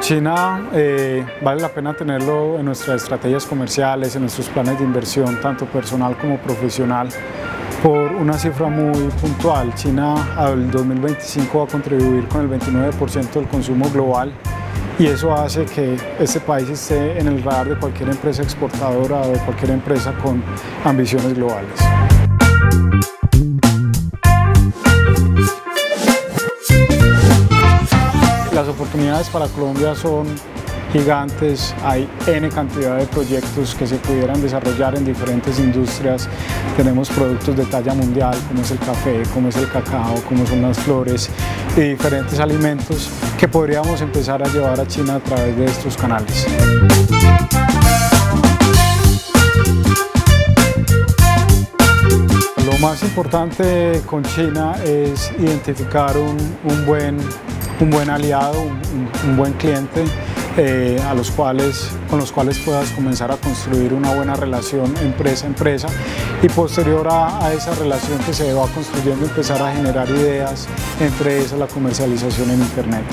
China eh, vale la pena tenerlo en nuestras estrategias comerciales, en nuestros planes de inversión, tanto personal como profesional, por una cifra muy puntual. China al 2025 va a contribuir con el 29% del consumo global y eso hace que este país esté en el radar de cualquier empresa exportadora o de cualquier empresa con ambiciones globales. Oportunidades para Colombia son gigantes, hay N cantidad de proyectos que se pudieran desarrollar en diferentes industrias. Tenemos productos de talla mundial, como es el café, como es el cacao, como son las flores y diferentes alimentos que podríamos empezar a llevar a China a través de estos canales. Lo más importante con China es identificar un, buen, un buen aliado, un, buen cliente eh, a los cuales, con los cuales puedas comenzar a construir una buena relación empresa-empresa y posterior a, esa relación que se va construyendo empezar a generar ideas, entre esas la comercialización en Internet.